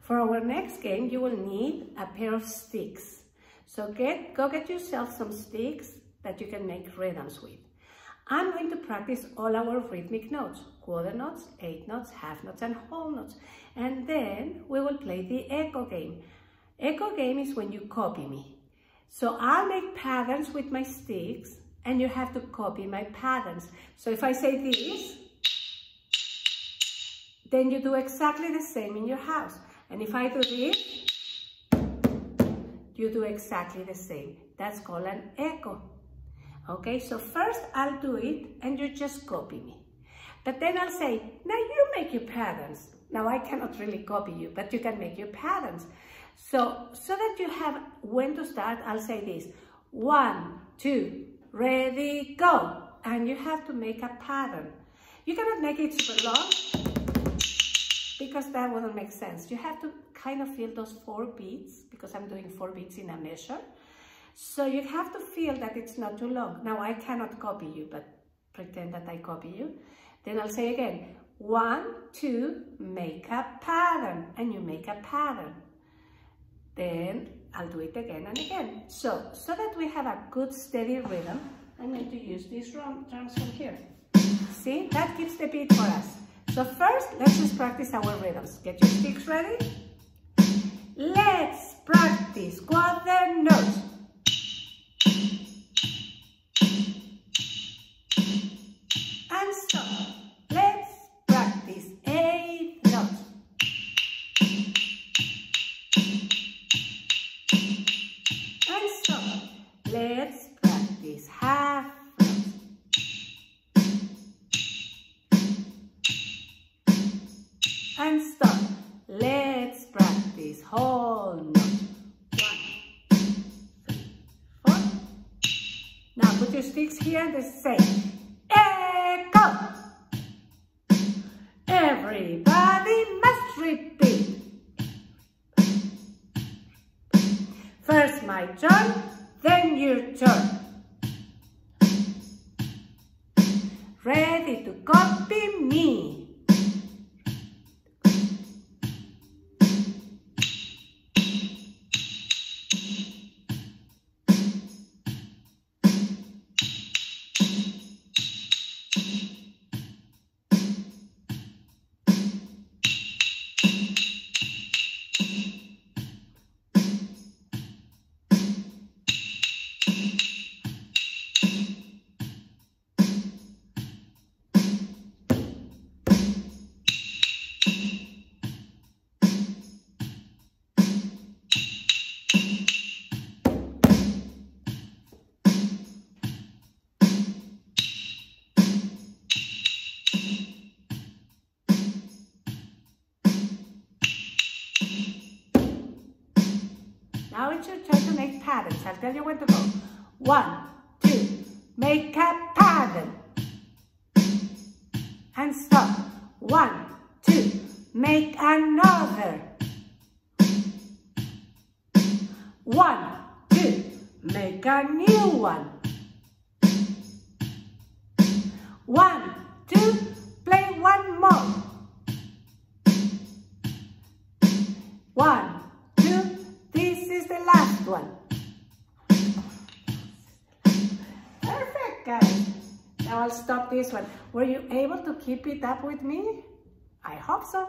For our next game, you will need a pair of sticks. So get, go get yourself some sticks that you can make rhythms with. I'm going to practice all our rhythmic notes, quarter notes, eighth notes, half notes, and whole notes. And then we will play the echo game. Echo game is when you copy me. So I'll make patterns with my sticks and you have to copy my patterns. So if I say this, then you do exactly the same in your house. And if I do this, you do exactly the same. That's called an echo. Okay, so first I'll do it and you just copy me. But then I'll say, now you make your patterns. Now I cannot really copy you, but you can make your patterns. So, so that you have when to start, I'll say this. One, two, ready, go. And you have to make a pattern. You cannot make it super long because that wouldn't make sense. You have to kind of feel those four beats because I'm doing four beats in a measure. So you have to feel that it's not too long. Now I cannot copy you, but pretend that I copy you. Then I'll say again, one, two, make a pattern, and you make a pattern. Then I'll do it again and again. So, so that we have a good steady rhythm, I'm going to use these drums from here. See, that keeps the beat for us. So first, let's just practice our rhythms. Get your sticks ready. Let's practice quarter notes. and sticks here and say, echo. Everybody must repeat. First my turn, then your turn. Now it's your turn to make patterns. I'll tell you when to go. One, two, make a pattern. And stop. One, two, make another. One, two, make a new. One, one. Perfect, guys. Now I'll stop this one. Were you able to keep it up with me? I hope so.